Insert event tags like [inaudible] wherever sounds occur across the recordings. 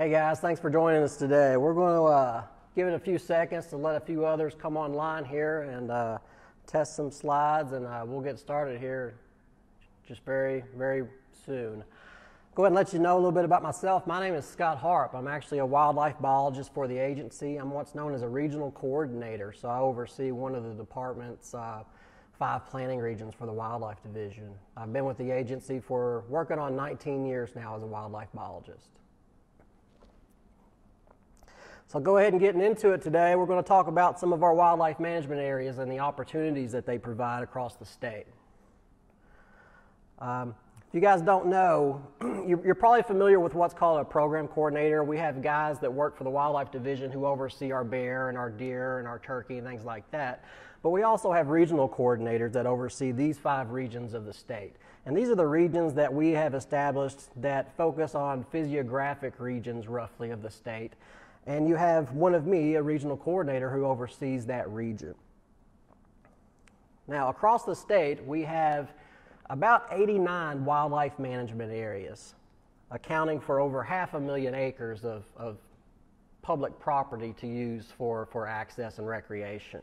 Hey guys, thanks for joining us today. We're going to uh, give it a few seconds to let a few others come online here and uh, test some slides, and uh, we'll get started here just very, very soon. Go ahead and let you know a little bit about myself. My name is Scott Harp. I'm actually a wildlife biologist for the agency. I'm what's known as a regional coordinator, so I oversee one of the department's uh, five planning regions for the wildlife division. I've been with the agency for working on 19 years now as a wildlife biologist. So go ahead and getting into it today. We're going to talk about some of our wildlife management areas and the opportunities that they provide across the state. Um, if you guys don't know, [clears throat] you're probably familiar with what's called a program coordinator. We have guys that work for the wildlife division who oversee our bear and our deer and our turkey and things like that. But we also have regional coordinators that oversee these five regions of the state. And these are the regions that we have established that focus on physiographic regions roughly of the state. And you have one of me, a regional coordinator, who oversees that region. Now, across the state, we have about 89 wildlife management areas, accounting for over half a million acres of, of public property to use for, for access and recreation.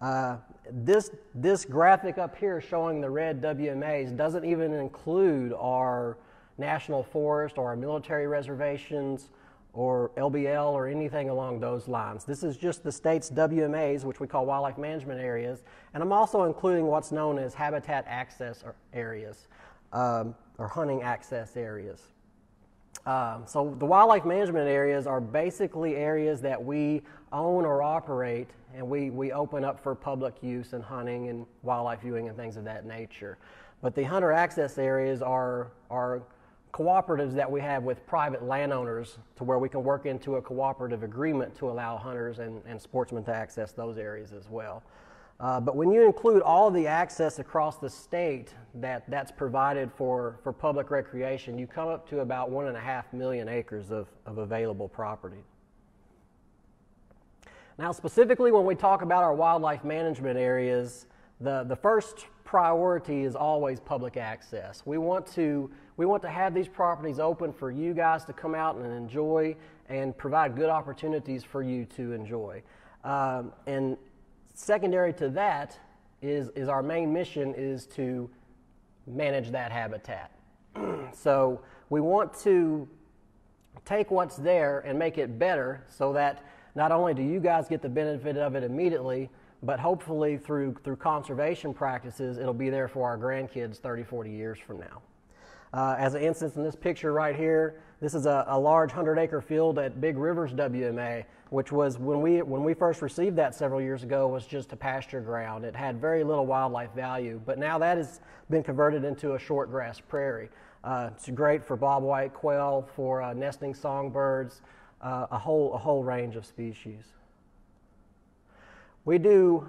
Uh, this, this graphic up here showing the red WMAs doesn't even include our national forest or our military reservations or LBL or anything along those lines. This is just the state's WMAs, which we call wildlife management areas, and I'm also including what's known as habitat access areas um, or hunting access areas. Um, so the wildlife management areas are basically areas that we own or operate and we, we open up for public use and hunting and wildlife viewing and things of that nature. But the hunter access areas are, are cooperatives that we have with private landowners to where we can work into a cooperative agreement to allow hunters and, and sportsmen to access those areas as well. Uh, but when you include all of the access across the state that, that's provided for, for public recreation, you come up to about one and a half million acres of, of available property. Now, specifically, when we talk about our wildlife management areas, the, the first priority is always public access. We want to we want to have these properties open for you guys to come out and enjoy and provide good opportunities for you to enjoy. Um, and secondary to that is, is our main mission is to manage that habitat. [clears throat] so we want to take what's there and make it better so that not only do you guys get the benefit of it immediately, but hopefully through, through conservation practices, it'll be there for our grandkids 30, 40 years from now. Uh, as an instance in this picture right here, this is a, a, large 100 acre field at Big Rivers WMA, which was when we, when we first received that several years ago was just a pasture ground. It had very little wildlife value, but now that has been converted into a short grass prairie. Uh, it's great for bobwhite quail, for uh, nesting songbirds, uh, a, whole, a whole range of species. We do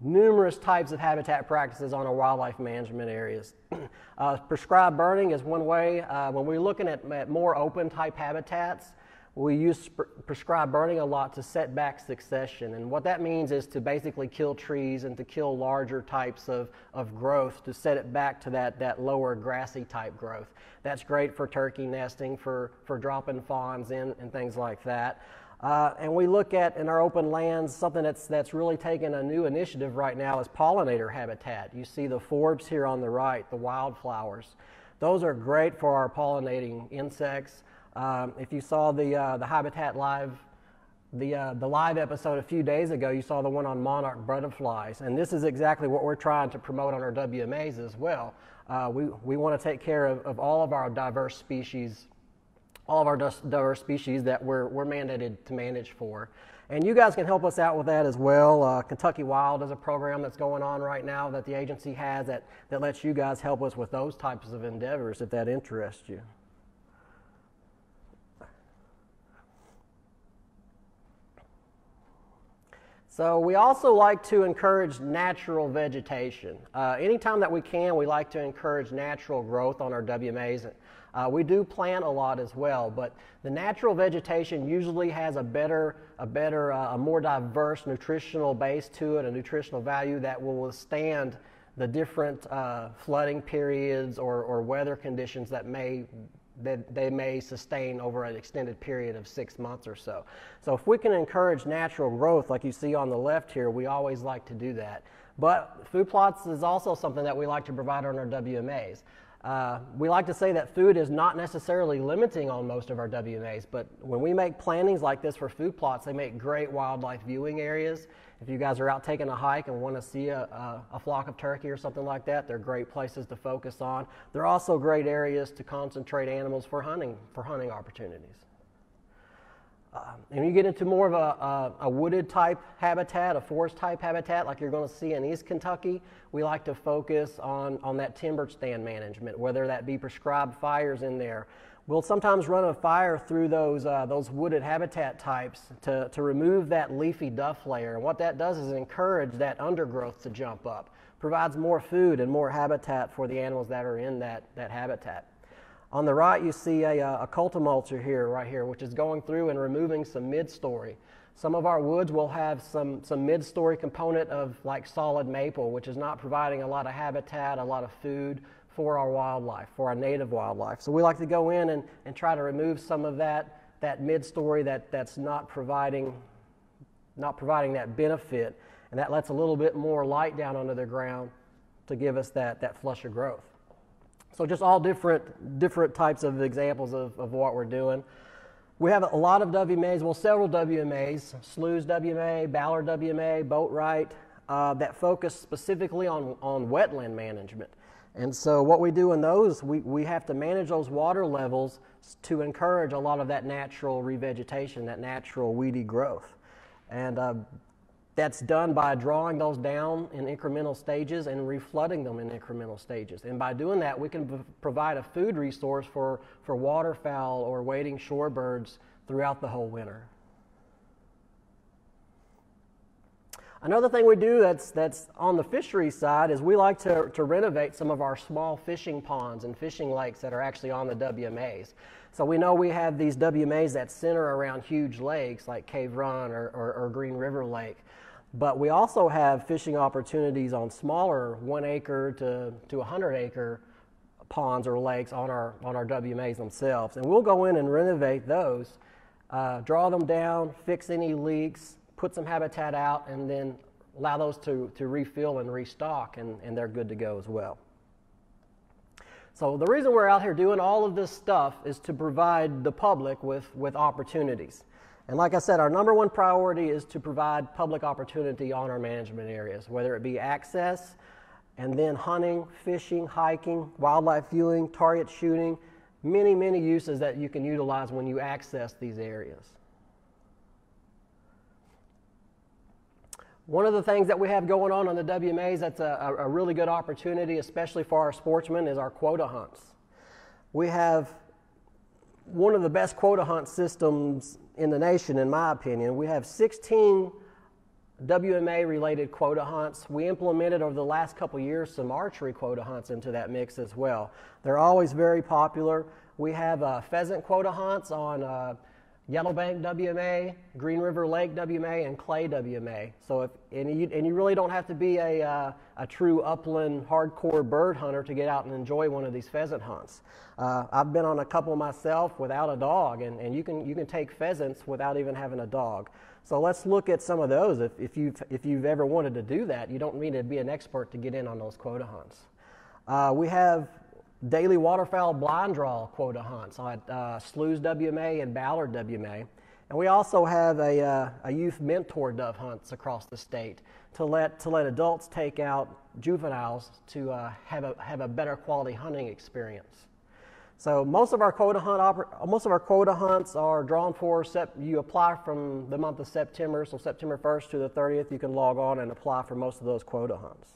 numerous types of habitat practices on our wildlife management areas. [clears throat] uh, prescribed burning is one way. Uh, when we're looking at, at, more open type habitats, we use prescribed burning a lot to set back succession. And what that means is to basically kill trees and to kill larger types of, of growth to set it back to that, that lower grassy type growth. That's great for turkey nesting, for, for dropping fawns in, and things like that. Uh, and we look at in our open lands something that's, that's really taken a new initiative right now is pollinator habitat. You see the forbs here on the right, the wildflowers. Those are great for our pollinating insects. Um, if you saw the, uh, the Habitat Live, the, uh, the live episode a few days ago, you saw the one on monarch butterflies. And this is exactly what we're trying to promote on our WMAs as well. Uh, we, we want to take care of, of all of our diverse species all of our diverse species that we're, we're mandated to manage for. And you guys can help us out with that as well. Uh, Kentucky Wild is a program that's going on right now that the agency has that, that lets you guys help us with those types of endeavors if that interests you. So we also like to encourage natural vegetation. Uh, anytime that we can, we like to encourage natural growth on our WMAs. Uh, we do plant a lot as well, but the natural vegetation usually has a better, a better, uh, a more diverse nutritional base to it, a nutritional value that will withstand the different uh, flooding periods or, or weather conditions that may that they may sustain over an extended period of six months or so. So if we can encourage natural growth, like you see on the left here, we always like to do that. But food plots is also something that we like to provide on our WMAs. Uh, we like to say that food is not necessarily limiting on most of our WMAs, but when we make plantings like this for food plots, they make great wildlife viewing areas. If you guys are out taking a hike and want to see a, a, a flock of turkey or something like that, they're great places to focus on. They're also great areas to concentrate animals for hunting, for hunting opportunities. Uh, and you get into more of a, a, a, wooded type habitat, a forest type habitat, like you're going to see in East Kentucky, we like to focus on, on that timber stand management, whether that be prescribed fires in there. We'll sometimes run a fire through those, uh, those wooded habitat types to, to remove that leafy duff layer. And what that does is encourage that undergrowth to jump up, provides more food and more habitat for the animals that are in that, that habitat. On the right, you see a, uh, a cultimulcher here, right here, which is going through and removing some mid-story. Some of our woods will have some, some mid-story component of like solid maple, which is not providing a lot of habitat, a lot of food for our wildlife, for our native wildlife. So we like to go in and, and try to remove some of that, that mid-story that, that's not providing, not providing that benefit. And that lets a little bit more light down onto the ground to give us that, that flusher growth. So just all different, different types of examples of, of what we're doing. We have a lot of WMAs, well, several WMAs, Slough's WMA, Ballard WMA, Boatwright, uh, that focus specifically on, on wetland management. And so what we do in those, we, we have to manage those water levels to encourage a lot of that natural revegetation, that natural weedy growth. And uh, that's done by drawing those down in incremental stages and reflooding them in incremental stages. And by doing that, we can provide a food resource for, for waterfowl or wading shorebirds throughout the whole winter. Another thing we do that's, that's on the fishery side is we like to, to renovate some of our small fishing ponds and fishing lakes that are actually on the WMAs. So we know we have these WMAs that center around huge lakes like Cave Run or, or, or Green River Lake. But we also have fishing opportunities on smaller one acre to, to 100 acre ponds or lakes on our, on our WMAs themselves. And we'll go in and renovate those, uh, draw them down, fix any leaks, put some habitat out, and then allow those to, to refill and restock, and, and they're good to go as well. So, the reason we're out here doing all of this stuff is to provide the public with, with opportunities. And like I said, our number one priority is to provide public opportunity on our management areas, whether it be access and then hunting, fishing, hiking, wildlife viewing, target shooting, many, many uses that you can utilize when you access these areas. One of the things that we have going on on the WMAs that's a, a really good opportunity, especially for our sportsmen, is our quota hunts. We have one of the best quota hunt systems in the nation, in my opinion. We have 16 WMA related quota hunts. We implemented over the last couple years some archery quota hunts into that mix as well. They're always very popular. We have uh, pheasant quota hunts on uh, Yellowbank WMA, Green River Lake WMA, and Clay WMA. So if and you, and you really don't have to be a, uh, a true upland hardcore bird hunter to get out and enjoy one of these pheasant hunts. Uh, I've been on a couple myself without a dog, and, and you can you can take pheasants without even having a dog. So let's look at some of those. If, if you've if you've ever wanted to do that, you don't need to be an expert to get in on those quota hunts. Uh, we have daily waterfowl blind draw quota hunts at uh, Slough's WMA and Ballard WMA. And we also have a, uh, a youth mentor dove hunts across the state to let, to let adults take out juveniles to uh, have, a, have a better quality hunting experience. So most of our quota hunt most of our quota hunts are drawn for you apply from the month of September, so September 1st to the 30th you can log on and apply for most of those quota hunts.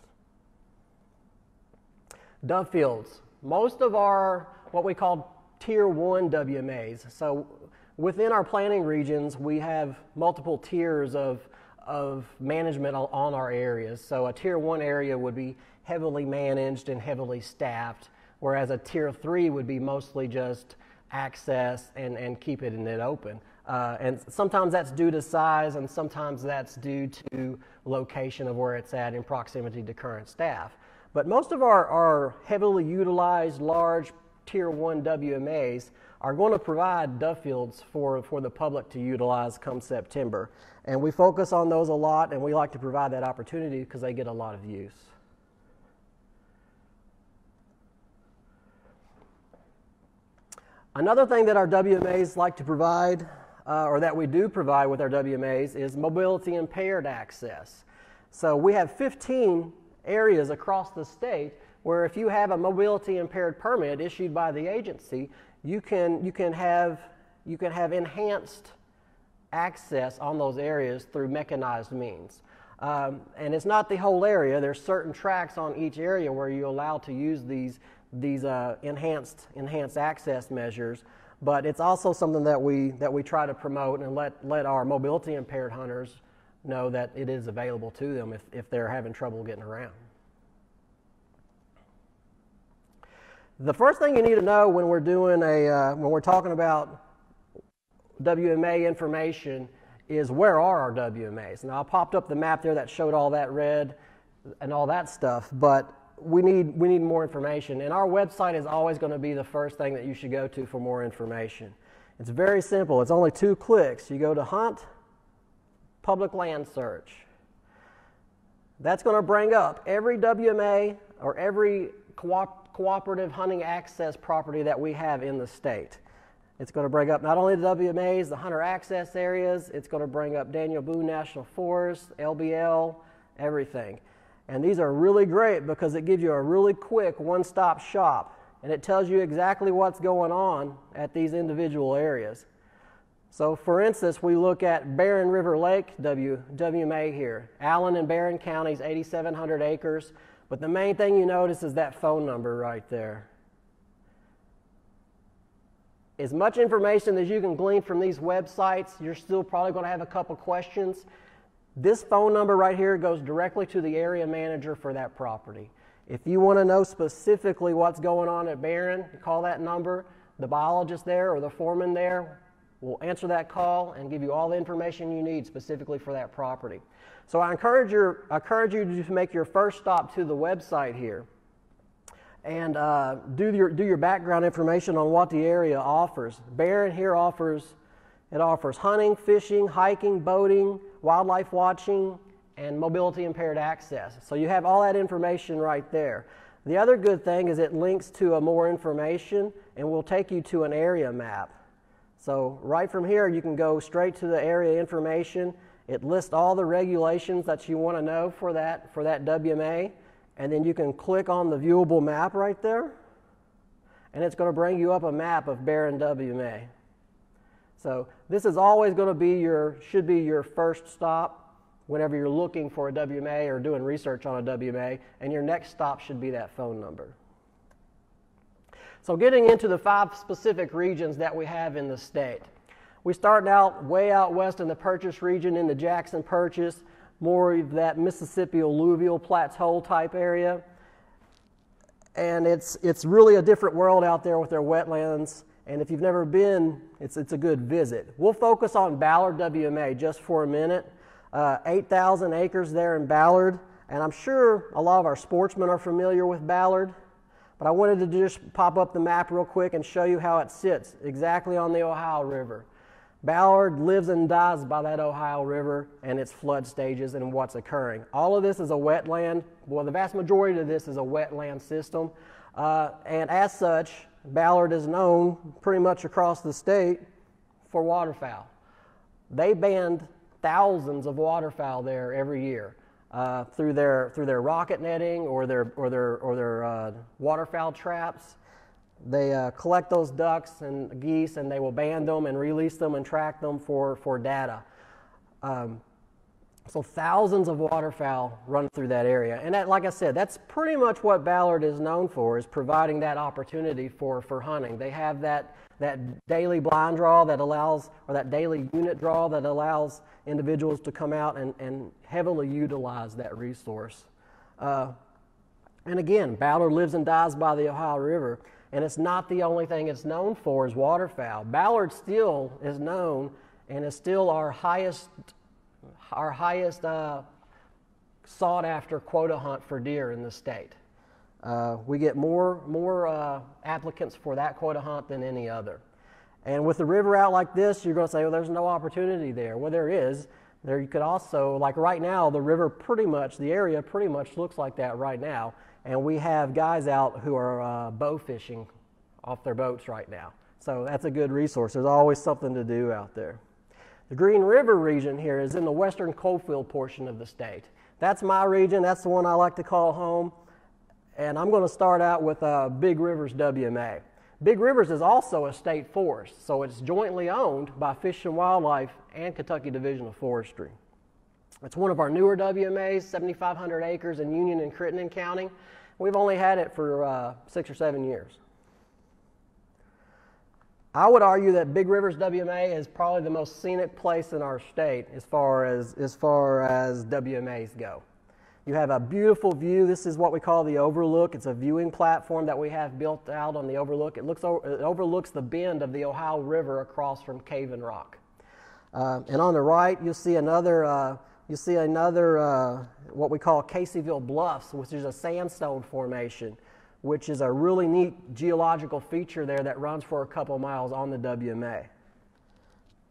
Dove fields most of our, what we call tier one WMAs, so within our planning regions, we have multiple tiers of, of management on our areas. So a tier one area would be heavily managed and heavily staffed, whereas a tier three would be mostly just access and, and keeping it in it open. Uh, and sometimes that's due to size, and sometimes that's due to location of where it's at in proximity to current staff. But most of our, our heavily utilized large tier one WMAs are going to provide dove fields for, for the public to utilize come September. And we focus on those a lot, and we like to provide that opportunity because they get a lot of use. Another thing that our WMAs like to provide, uh, or that we do provide with our WMAs, is mobility impaired access. So we have 15 areas across the state where if you have a mobility impaired permit issued by the agency, you can, you can, have, you can have enhanced access on those areas through mechanized means. Um, and it's not the whole area. There's certain tracks on each area where you're allowed to use these, these uh, enhanced, enhanced access measures. But it's also something that we, that we try to promote and let, let our mobility impaired hunters know that it is available to them if, if they're having trouble getting around. The first thing you need to know when we're doing a, uh, when we're talking about WMA information is where are our WMAs? Now I popped up the map there that showed all that red and all that stuff, but we need, we need more information. And our website is always going to be the first thing that you should go to for more information. It's very simple. It's only two clicks. You go to Hunt, Public Land Search. That's going to bring up every WMA or every co- cooperative hunting access property that we have in the state. It's going to bring up not only the WMAs, the hunter access areas, it's going to bring up Daniel Boone National Forest, LBL, everything. And these are really great because it gives you a really quick one stop shop and it tells you exactly what's going on at these individual areas. So, for instance, we look at Barren River Lake w, WMA here. Allen and Barren counties, 8,700 acres. But the main thing you notice is that phone number right there. As much information as you can glean from these websites, you're still probably going to have a couple questions. This phone number right here goes directly to the area manager for that property. If you want to know specifically what's going on at Barren, call that number. The biologist there or the foreman there will answer that call and give you all the information you need specifically for that property. So I encourage, your, I encourage you to make your first stop to the website here and uh, do, your, do your background information on what the area offers. Barren here offers, it offers hunting, fishing, hiking, boating, wildlife watching, and mobility impaired access. So you have all that information right there. The other good thing is it links to a more information and will take you to an area map. So right from here you can go straight to the area information it lists all the regulations that you want to know for that, for that WMA, and then you can click on the viewable map right there, and it's going to bring you up a map of Barren WMA. So this is always going to be your, should be your first stop whenever you're looking for a WMA or doing research on a WMA, and your next stop should be that phone number. So getting into the five specific regions that we have in the state. We started out way out west in the Purchase region in the Jackson Purchase, more of that Mississippi alluvial plateau type area. And it's, it's really a different world out there with their wetlands. And if you've never been, it's, it's a good visit. We'll focus on Ballard WMA just for a minute. Uh, 8,000 acres there in Ballard. And I'm sure a lot of our sportsmen are familiar with Ballard. But I wanted to just pop up the map real quick and show you how it sits exactly on the Ohio River. Ballard lives and dies by that Ohio River and its flood stages and what's occurring. All of this is a wetland. Well, the vast majority of this is a wetland system. Uh, and as such, Ballard is known pretty much across the state for waterfowl. They band thousands of waterfowl there every year uh, through, their, through their rocket netting or their, or their, or their uh, waterfowl traps. They uh, collect those ducks and geese and they will band them and release them and track them for, for data. Um, so thousands of waterfowl run through that area. And that, like I said, that's pretty much what Ballard is known for, is providing that opportunity for, for hunting. They have that, that daily blind draw that allows, or that daily unit draw that allows individuals to come out and, and heavily utilize that resource. Uh, and again, Ballard lives and dies by the Ohio River. And it's not the only thing it's known for is waterfowl. Ballard still is known and is still our highest, our highest uh, sought after quota hunt for deer in the state. Uh, we get more, more uh, applicants for that quota hunt than any other. And with the river out like this, you're going to say, well, there's no opportunity there. Well, there is. There you could also, like right now, the river pretty much, the area pretty much looks like that right now. And we have guys out who are uh, bow fishing off their boats right now. So that's a good resource. There's always something to do out there. The Green River region here is in the western coalfield portion of the state. That's my region. That's the one I like to call home. And I'm going to start out with uh, Big Rivers WMA. Big Rivers is also a state forest, so it's jointly owned by Fish and Wildlife and Kentucky Division of Forestry. It's one of our newer WMAs, 7,500 acres in Union and Crittenden County. We've only had it for uh, six or seven years. I would argue that Big Rivers WMA is probably the most scenic place in our state as far as, as far as WMAs go. You have a beautiful view. This is what we call the overlook. It's a viewing platform that we have built out on the overlook. It, looks it overlooks the bend of the Ohio River across from Cave-In-Rock. Uh, and on the right, you'll see another, uh, you see another uh, what we call Caseyville Bluffs, which is a sandstone formation which is a really neat geological feature there that runs for a couple miles on the WMA.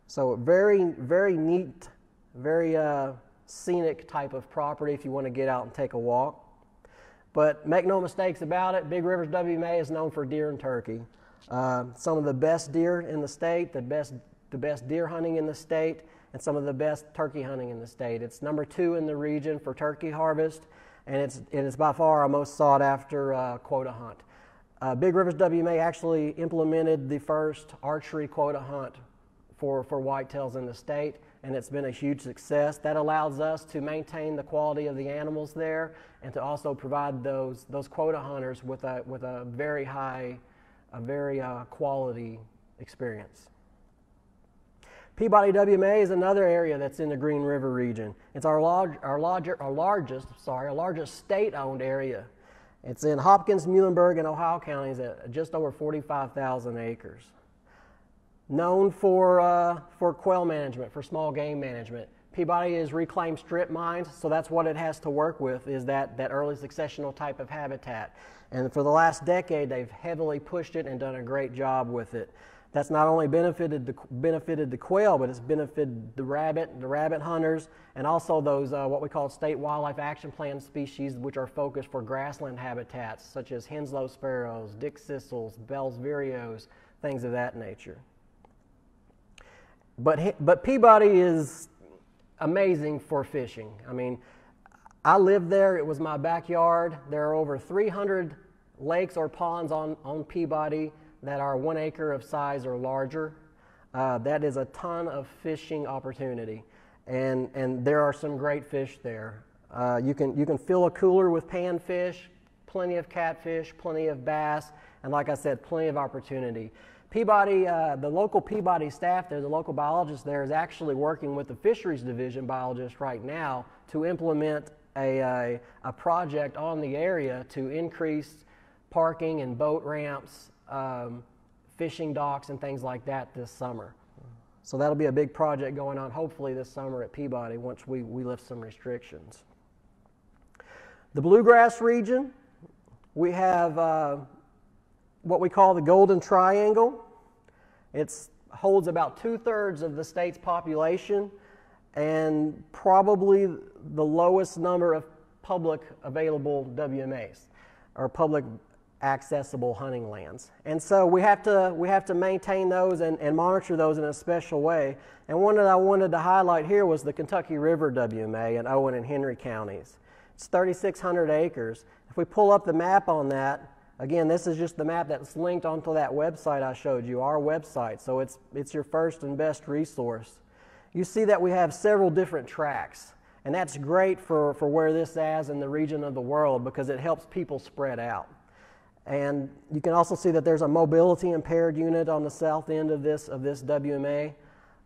So, very, very neat, very uh, scenic type of property if you want to get out and take a walk. But make no mistakes about it, Big Rivers WMA is known for deer and turkey. Uh, some of the best deer in the state, the best, the best deer hunting in the state, and some of the best turkey hunting in the state. It's number two in the region for turkey harvest and it's, it is by far our most sought after uh, quota hunt. Uh, Big Rivers WMA actually implemented the first archery quota hunt for, for whitetails in the state, and it's been a huge success. That allows us to maintain the quality of the animals there and to also provide those, those quota hunters with a, with a very high, a very uh, quality experience. Peabody WMA is another area that's in the Green River region. It's our, large, our, larger, our largest, sorry, our largest state-owned area. It's in Hopkins, Muhlenberg, and Ohio counties at just over 45,000 acres. Known for, uh, for quail management, for small game management. Peabody is reclaimed strip mines, so that's what it has to work with, is that, that early successional type of habitat. And for the last decade, they've heavily pushed it and done a great job with it. That's not only benefited the, benefited the quail, but it's benefited the rabbit, the rabbit hunters, and also those uh, what we call state wildlife action plan species, which are focused for grassland habitats, such as Henslow sparrows, dickcissels, Bell's vireos, things of that nature. But, but Peabody is amazing for fishing. I mean, I lived there, it was my backyard. There are over 300 lakes or ponds on, on Peabody that are one acre of size or larger. Uh, that is a ton of fishing opportunity, and, and there are some great fish there. Uh, you, can, you can fill a cooler with panfish, plenty of catfish, plenty of bass, and like I said, plenty of opportunity. Peabody, uh, the local Peabody staff there, the local biologist there, is actually working with the fisheries division biologist right now to implement a, a, a project on the area to increase parking and boat ramps um, fishing docks and things like that this summer. So that'll be a big project going on hopefully this summer at Peabody once we, we lift some restrictions. The bluegrass region, we have uh, what we call the Golden Triangle. It holds about two thirds of the state's population and probably the lowest number of public available WMAs or public accessible hunting lands. And so we have to, we have to maintain those and, and monitor those in a special way. And one that I wanted to highlight here was the Kentucky River WMA in Owen and Henry counties. It's 3,600 acres. If we pull up the map on that, again, this is just the map that's linked onto that website I showed you, our website. So it's, it's your first and best resource. You see that we have several different tracks. And that's great for, for where this is in the region of the world because it helps people spread out. And you can also see that there's a mobility impaired unit on the south end of this, of this WMA.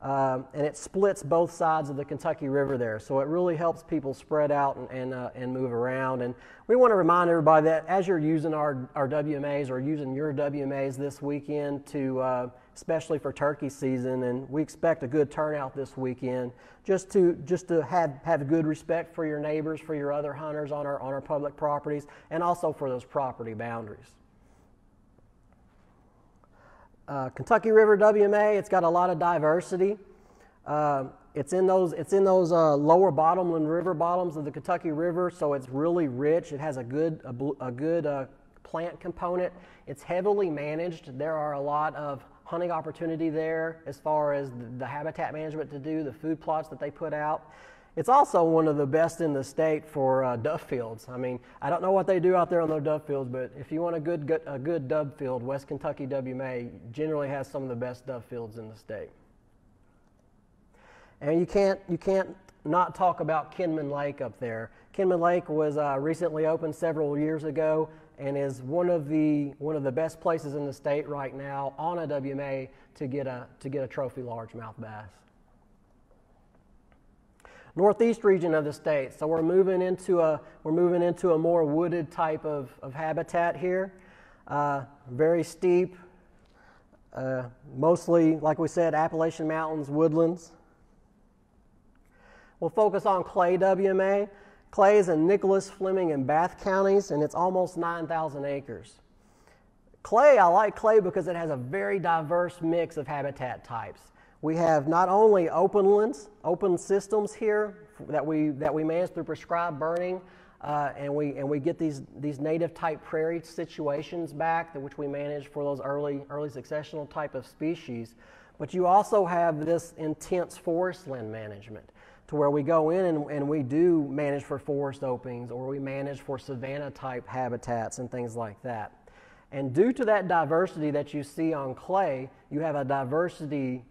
Um, and it splits both sides of the Kentucky River there. So it really helps people spread out and, and, uh, and move around. And we want to remind everybody that as you're using our, our WMAs or using your WMAs this weekend to, uh, especially for turkey season. And we expect a good turnout this weekend, just to just to have have good respect for your neighbors, for your other hunters on our on our public properties, and also for those property boundaries. Uh, Kentucky River WMA, it's got a lot of diversity. Uh, it's in those, it's in those uh, lower bottomland river bottoms of the Kentucky River, so it's really rich. It has a good, a, a good uh, plant component. It's heavily managed. There are a lot of hunting opportunity there as far as the, the habitat management to do, the food plots that they put out. It's also one of the best in the state for uh, dove fields. I mean, I don't know what they do out there on their dove fields, but if you want a good, good, a good dove field, West Kentucky WMA generally has some of the best dove fields in the state. And you can't, you can't not talk about Kinman Lake up there. Kinman Lake was uh, recently opened several years ago and is one of the one of the best places in the state right now on a WMA to get a to get a trophy largemouth bass. Northeast region of the state, so we're moving into a we're moving into a more wooded type of, of habitat here. Uh, very steep, uh, mostly like we said, Appalachian Mountains, woodlands. We'll focus on Clay WMA. Clay is in Nicholas, Fleming, and Bath counties, and it's almost 9,000 acres. Clay, I like clay because it has a very diverse mix of habitat types. We have not only open openlands, open systems here that we, that we manage through prescribed burning, uh, and, we, and we get these, these native type prairie situations back, which we manage for those early, early successional type of species. But you also have this intense forest land management to where we go in and, and we do manage for forest openings or we manage for savanna type habitats and things like that. And due to that diversity that you see on clay, you have a diversity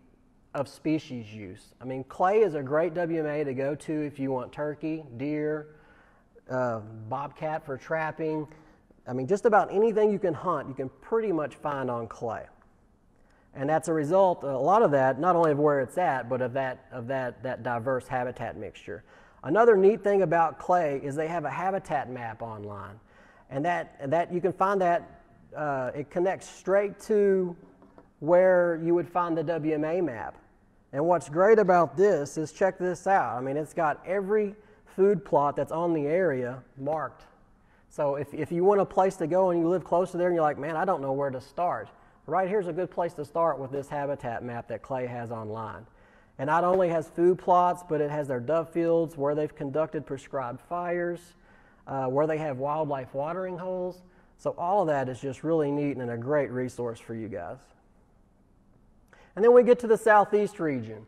of species use. I mean, clay is a great WMA to go to if you want turkey, deer, uh, bobcat for trapping. I mean, just about anything you can hunt, you can pretty much find on clay. And that's a result, a lot of that, not only of where it's at, but of that, of that, that diverse habitat mixture. Another neat thing about clay is they have a habitat map online. And that, that you can find that, uh, it connects straight to where you would find the WMA map. And what's great about this is check this out. I mean, it's got every food plot that's on the area marked. So if, if you want a place to go and you live close to there and you're like, man, I don't know where to start, Right here's a good place to start with this habitat map that Clay has online. And not only has food plots, but it has their dove fields where they've conducted prescribed fires, uh, where they have wildlife watering holes. So all of that is just really neat and a great resource for you guys. And then we get to the southeast region.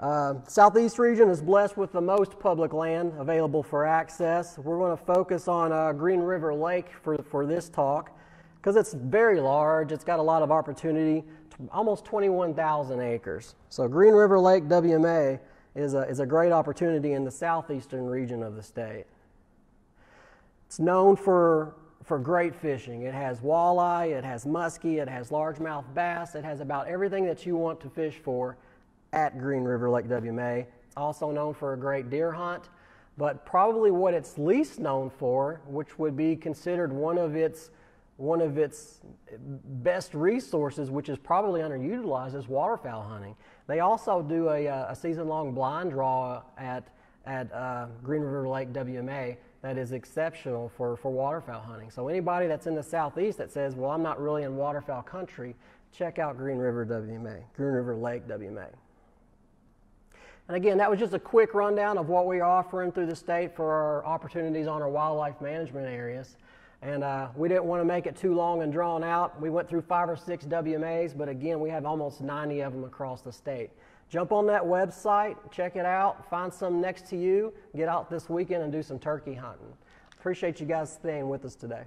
Uh, southeast region is blessed with the most public land available for access. We're going to focus on uh, Green River Lake for, for this talk because it's very large. It's got a lot of opportunity, almost 21,000 acres. So Green River Lake WMA is a, is a great opportunity in the southeastern region of the state. It's known for, for great fishing. It has walleye, it has muskie, it has largemouth bass, it has about everything that you want to fish for at Green River Lake WMA. It's also known for a great deer hunt, but probably what it's least known for, which would be considered one of its one of its best resources, which is probably underutilized, is waterfowl hunting. They also do a, uh, a season long blind draw at, at uh, Green River Lake WMA that is exceptional for, for waterfowl hunting. So, anybody that's in the southeast that says, Well, I'm not really in waterfowl country, check out Green River WMA, Green River Lake WMA. And again, that was just a quick rundown of what we are offering through the state for our opportunities on our wildlife management areas. And uh, we didn't want to make it too long and drawn out. We went through five or six WMAs, but again, we have almost 90 of them across the state. Jump on that website, check it out, find some next to you, get out this weekend and do some turkey hunting. Appreciate you guys staying with us today.